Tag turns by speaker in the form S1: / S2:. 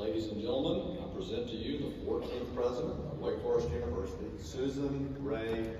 S1: Ladies and gentlemen, I present to you the 14th president of Wake Forest University, Susan Ray